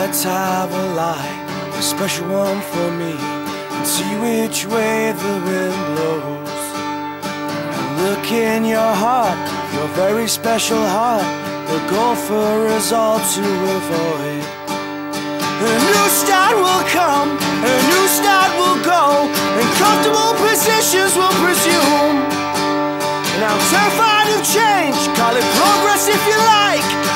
Let's have a light, a special one for me, and see which way the wind blows. And look in your heart, your very special heart, the goal for us all to avoid. A new start will come, a new start will go, and comfortable positions will presume. And I'm terrified of change, call it progress if you like.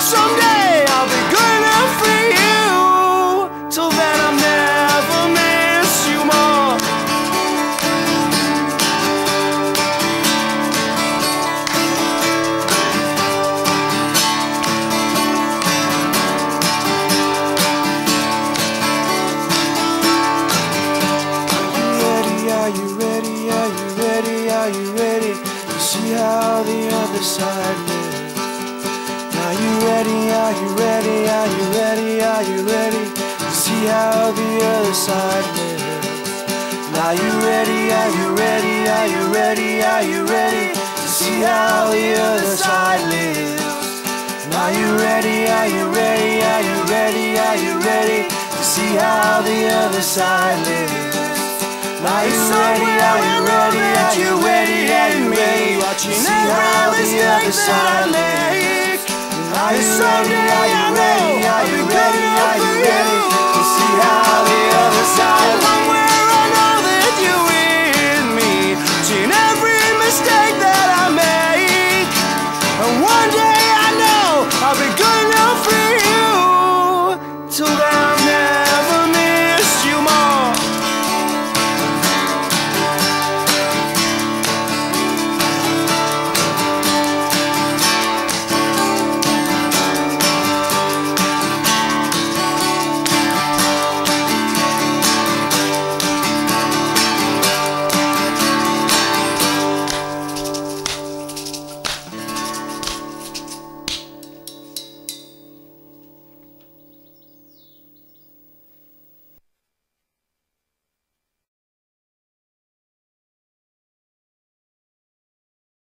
Someday I'll be good enough for you. Till then, I'll never miss you more. Are you ready? Are you ready? Are you ready? Are you ready? To see how the other side. Are you ready? Are you ready? Are you ready? Are you ready? To see how the other side lives. Are you ready? Are you ready? Are you ready? Are you ready? To see how the other side lives. Are you ready? Are you ready? Are you ready? Are you ready? To see how the other side lives. Are you ready? Are you ready? Are you ready? Are you ready? Watching see how the other side lives. Are you ready? Are